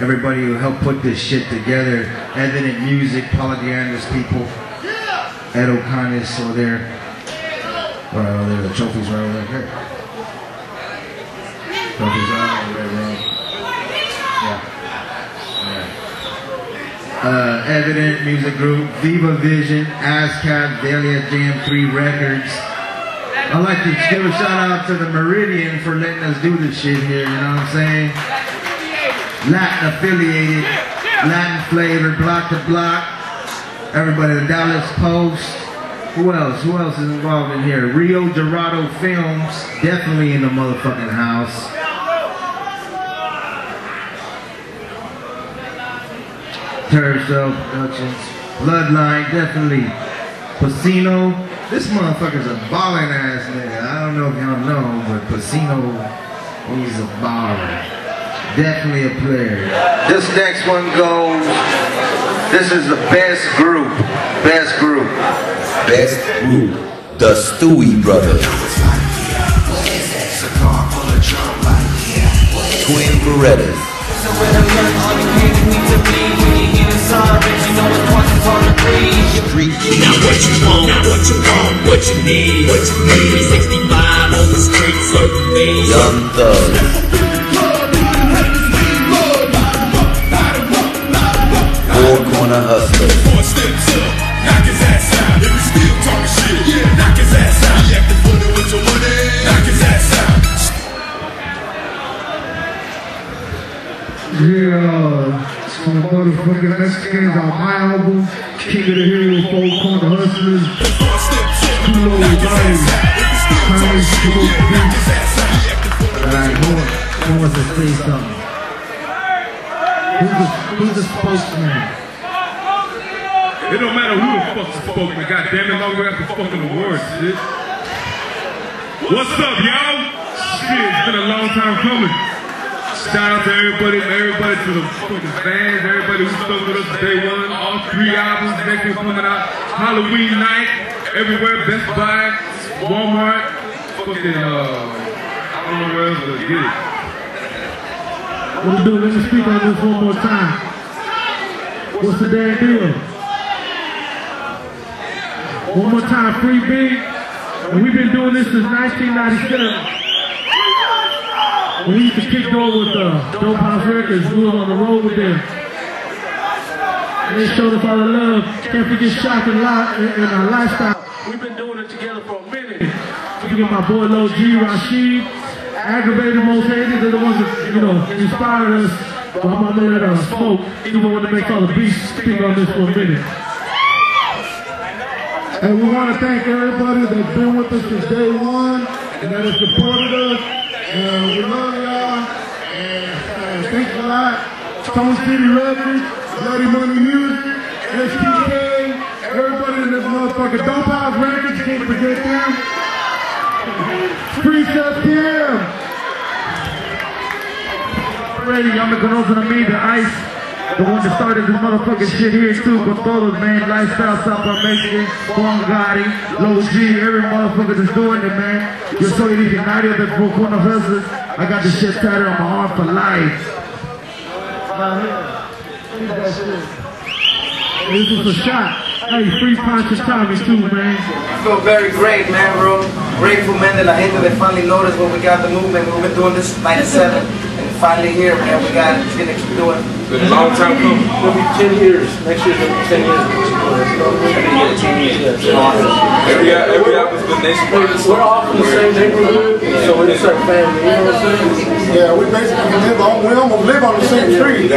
everybody who helped put this shit together. Evident Music, Paula Deandra's people, Ed O'Connor's over there. Right over there, the trophies right over there. Here. Trophies right over there. Yeah. Yeah. Uh, Evident Music Group, Viva Vision, ASCAP, Daily at Jam 3 Records. I'd like to give a shout out to the Meridian for letting us do this shit here, you know what I'm saying? Latin affiliated, Latin flavor, block to block. Everybody, the Dallas Post. Who else? Who else is involved in here? Rio Dorado Films, definitely in the motherfucking house. Cell Productions, Bloodline, definitely. Pacino, this motherfucker's a ballin' ass nigga. I don't know if y'all know, but Pacino, he's a baller. Definitely a player. This next one goes, this is the best group. Best group. Best group, the Stewie Brothers. Twin Berettas. Street Now what you want, now what you want, what you need, what you need. 365 on the street, serving me. Yung Thugz. Four Corner Hustlers. Four steps up, knock his ass out. If you still talking shit, yeah, knock his ass out. You acting funny with your money, knock his ass out. Yeah, some motherfucking Mexicans on my album, King of the Hill, Four Corner Hustlers, Four steps up, Kulo knock his ass out. If you still talking shit, Kulo yeah, knock his ass out. You acting funny with Alright, who, who wants to say something? Who's the, who's the spokesman? It don't matter who the fuck spoke, man. God damn it, long have to fucking awards, shit. What's up, y'all? Shit, it's been a long time coming. Shout out to everybody, everybody to the fucking fans, everybody who stuck with us day one. All three albums, next one coming out Halloween night, everywhere, Best Buy, Walmart, fucking, uh, I don't know where else to get it. What to do? Let me speak on this one more time. What's the damn deal? One more time, Free B. And we've been doing this since 1997. We used to kick door with uh, Dope House Records, we was on the road with them. And they showed us all the love. Can't forget Shock and Lot and, our lifestyle. We've been doing it together for a minute. Forget my boy Lil G, Rashid, Aggravated Most Hated, they're the ones that, you know, inspired us. But I'm gonna let smoke. He the one that makes all the beats speak on this for a minute. And we want to thank everybody that's been with us since day one and that has supported us. And we love y'all. And uh, thanks a lot. Stone City Records, Bloody Money Music, STK, everybody in this motherfucker. Dope House Records, can't forget them. Precept PM. Ready, I'm gonna open me, the ice. The one that started this motherfucking shit here too, con todos, man. Lifestyle, South Mexican, Juan Gotti, Low G, every motherfucker that's doing it, man. Yo soy originario de Four Corner Hustlers. I got this shit tatted on my arm for life. This is a shot. Hey, free and Tommy too, man. I feel very great, man, bro. Grateful, man, that la gente they finally noticed when we got the movement. We've been doing this since 97, and finally here, man. We got it. We're gonna keep doing it. Been a long time coming. It'll be 10 years. Next year's gonna be 10 years. Every, every album's been nationwide. We're all from the same neighborhood, so we're just our family, you know what I'm saying? Yeah, we basically live on, we almost live on the same street.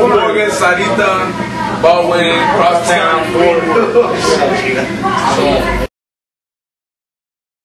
Morgan, Sarita, Baldwin, Crosstown, Ford.